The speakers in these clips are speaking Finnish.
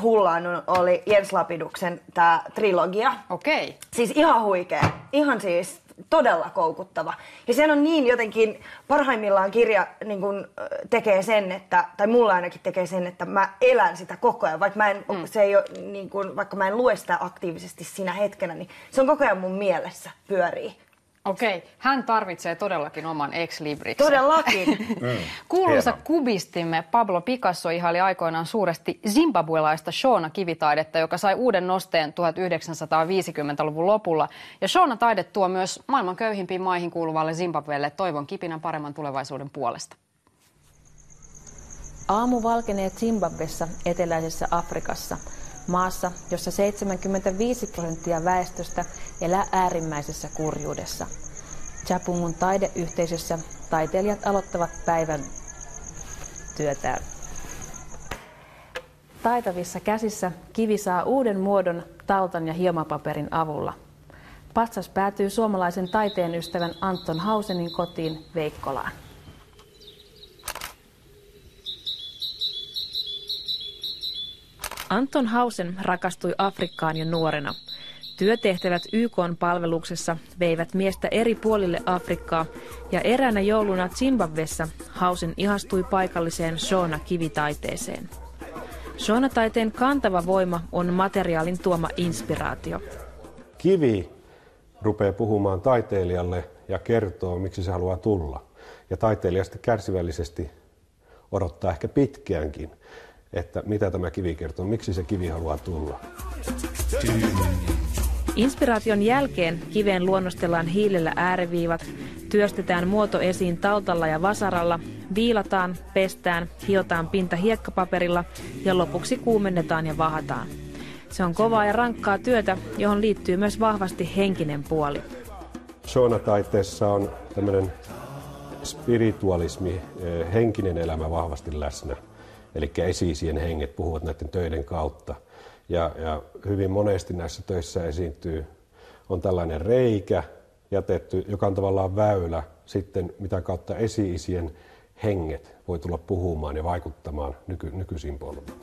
hullaannut oli Jens Lapiduksen tämä trilogia. Okei. Okay. Siis ihan huikea. Ihan siis todella koukuttava. Ja sen on niin jotenkin, parhaimmillaan kirja niin kun, tekee sen, että, tai mulla ainakin tekee sen, että mä elän sitä koko ajan. Vaikka mä en, mm. se ei ole, niin kun, vaikka mä en lue sitä aktiivisesti siinä hetkenä, niin se on koko ajan mun mielessä pyörii. Okei, hän tarvitsee todellakin oman ex libriksen. Todellakin. mm. Kuuluisa Hieno. kubistimme Pablo Picasso ihaili aikoinaan suuresti zimbabuelaista Shona kivitaidetta, joka sai uuden nosteen 1950-luvun lopulla. Ja Shona taide tuo myös maailman köyhimpiin maihin kuuluvalle Zimbabwelle toivon kipinän paremman tulevaisuuden puolesta. Aamu valkenee Zimbabwessa eteläisessä Afrikassa – maassa, jossa 75 prosenttia väestöstä elää äärimmäisessä kurjuudessa. Chapungun taideyhteisössä taiteilijat aloittavat päivän työtään. Taitavissa käsissä kivi saa uuden muodon tautan ja hiomapaperin avulla. Patsas päätyy suomalaisen taiteen ystävän Anton Hausenin kotiin Veikkolaan. Anton Hausen rakastui Afrikkaan jo nuorena. Työtehtävät YK palveluksessa veivät miestä eri puolille Afrikkaa ja eräänä jouluna Zimbabwessa Hausen ihastui paikalliseen Shona-kivitaiteeseen. Shona-taiteen kantava voima on materiaalin tuoma inspiraatio. Kivi rupeaa puhumaan taiteilijalle ja kertoo, miksi se haluaa tulla. Ja taiteilija sitten kärsivällisesti odottaa ehkä pitkäänkin että mitä tämä kivi kertoo, miksi se kivi haluaa tulla. Inspiraation jälkeen kiveen luonnostellaan hiilellä ääriviivat, työstetään muoto esiin tautalla ja vasaralla, viilataan, pestään, hiotaan pinta hiekkapaperilla ja lopuksi kuumennetaan ja vahataan. Se on kovaa ja rankkaa työtä, johon liittyy myös vahvasti henkinen puoli. Shona-taiteessa on tämmöinen spiritualismi, eh, henkinen elämä vahvasti läsnä. Eli esiisien henget puhuvat näiden töiden kautta. Ja, ja hyvin monesti näissä töissä esiintyy, on tällainen reikä jätetty, joka on tavallaan väylä sitten, mitä kautta esiisien henget voi tulla puhumaan ja vaikuttamaan nyky, nykyisiin polviin.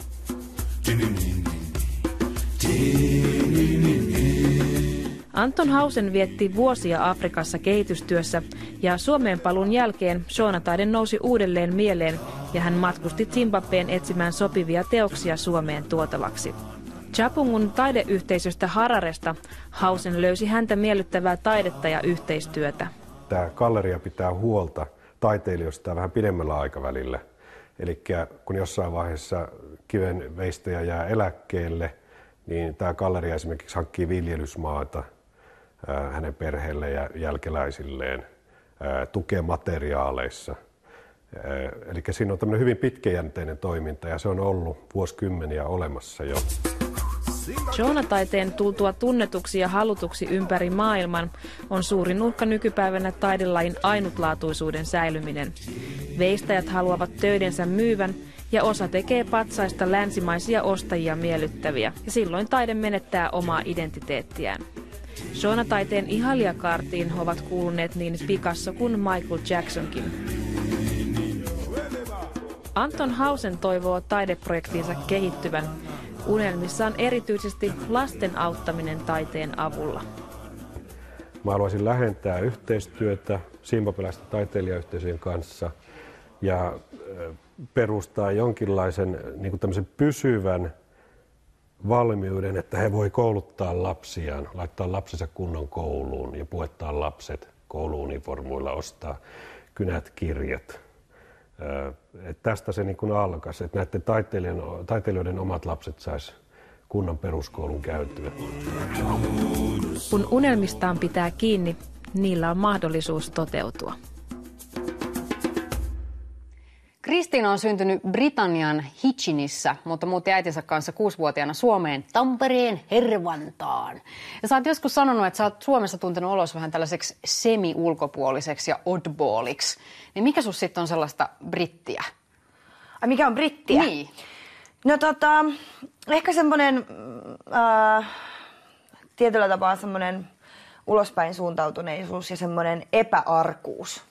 Anton Hausen vietti vuosia Afrikassa kehitystyössä ja Suomeen paluun jälkeen Shoonataiden nousi uudelleen mieleen ja hän matkusti Zimbabween etsimään sopivia teoksia Suomeen tuotavaksi. Chapungun taideyhteisöstä Hararesta Hausen löysi häntä miellyttävää taidetta ja yhteistyötä. Tämä galleria pitää huolta taiteilijoista vähän pidemmällä aikavälillä. Eli kun jossain vaiheessa kiven veistäjä jää eläkkeelle, niin tämä galleria esimerkiksi hankkii viljelysmaata hänen perheelle ja jälkeläisilleen, tukee materiaaleissa. Eli siinä on tämmöinen hyvin pitkäjänteinen toiminta ja se on ollut vuosikymmeniä olemassa jo. Joona-taiteen tultua tunnetuksi ja halutuksi ympäri maailman on suurin uhka nykypäivänä taidelajin ainutlaatuisuuden säilyminen. Veistäjät haluavat töidensä myyvän ja osa tekee patsaista länsimaisia ostajia miellyttäviä ja silloin taide menettää omaa identiteettiään. Shona-taiteen ihailijakaartiin ovat kuuluneet niin Picasso kuin Michael Jacksonkin. Anton Hausen toivoo taideprojektinsa kehittyvän. Unelmissa on erityisesti lasten auttaminen taiteen avulla. Mä haluaisin lähentää yhteistyötä simbapeläisten taiteilijayhteisöjen kanssa ja perustaa jonkinlaisen niin kuin pysyvän valmiuden, että he voi kouluttaa lapsiaan, laittaa lapsensa kunnon kouluun ja puettaa lapset kouluuniformuilla, ostaa kynät kirjat. Et tästä se niin alkaisi, että näiden taiteilijoiden, taiteilijoiden omat lapset sais kunnon peruskoulun käyttöä. Kun unelmistaan pitää kiinni, niillä on mahdollisuus toteutua. Kristiina on syntynyt Britannian Hitchinissä, mutta muutti äitinsä kanssa kuusivuotiaana Suomeen Tampereen Hervantaan. Ja sä oot joskus sanonut, että sä oot Suomessa tuntenut olos vähän tällaiseksi semi-ulkopuoliseksi ja oddballiksi. Niin mikä sus sitten on sellaista brittiä? Ai mikä on brittiä? Niin. No tota, ehkä semmoinen äh, tietyllä tapaa semmoinen ulospäin suuntautuneisuus ja semmoinen epäarkuus